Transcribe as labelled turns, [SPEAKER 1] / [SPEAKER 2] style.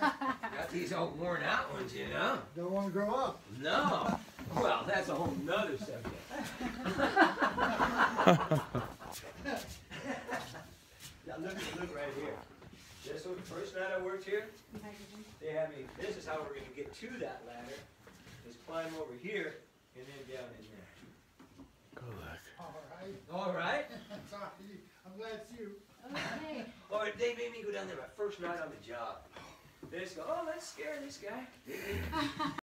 [SPEAKER 1] Got these old worn out ones, you know?
[SPEAKER 2] Don't want to grow up.
[SPEAKER 1] No. Well, that's a whole nother subject. now look, look right here. This was the first night I worked here. They had me, this is how we're gonna get to that ladder, is climb over here and then down in there. Good luck.
[SPEAKER 2] All right.
[SPEAKER 1] All right?
[SPEAKER 2] Sorry. I'm glad it's you.
[SPEAKER 3] Okay.
[SPEAKER 1] Or they made me go down there my first night on the job. They just go, oh, let's scare this guy.